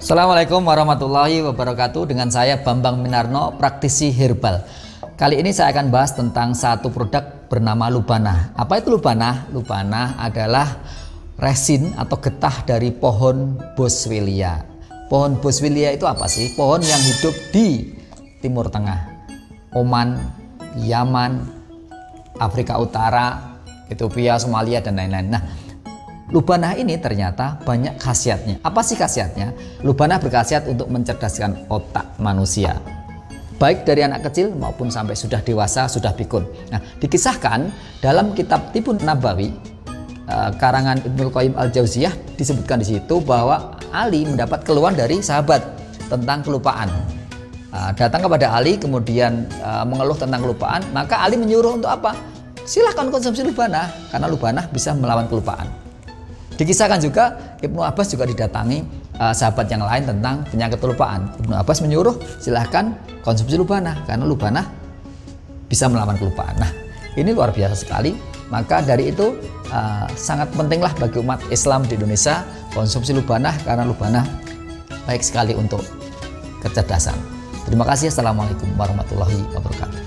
Assalamualaikum warahmatullahi wabarakatuh. Dengan saya Bambang Minarno, praktisi herbal. Kali ini saya akan bahas tentang satu produk bernama Lubana Apa itu Lubana? Lubana adalah resin atau getah dari pohon Boswellia. Pohon Boswellia itu apa sih? Pohon yang hidup di Timur Tengah. Oman, Yaman, Afrika Utara, Ethiopia, Somalia, dan lain-lain. Nah Lubanah ini ternyata banyak khasiatnya. Apa sih khasiatnya? Lubanah berkhasiat untuk mencerdaskan otak manusia. Baik dari anak kecil maupun sampai sudah dewasa, sudah pikun. Nah, dikisahkan dalam kitab Tibun Nabawi eh, karangan Ibnu Qayyim Al-Jauziyah disebutkan di situ bahwa Ali mendapat keluhan dari sahabat tentang kelupaan. Eh, datang kepada Ali kemudian eh, mengeluh tentang kelupaan, maka Ali menyuruh untuk apa? Silahkan konsumsi lubanah karena lubanah bisa melawan kelupaan. Dikisahkan juga Ibnu Abbas juga didatangi uh, sahabat yang lain tentang penyakit kelupaan. Ibnu Abbas menyuruh silahkan konsumsi lubanah karena lubanah bisa melawan kelupaan. Nah ini luar biasa sekali. Maka dari itu uh, sangat pentinglah bagi umat Islam di Indonesia konsumsi lubanah karena lubanah baik sekali untuk kecerdasan. Terima kasih. Assalamualaikum warahmatullahi wabarakatuh.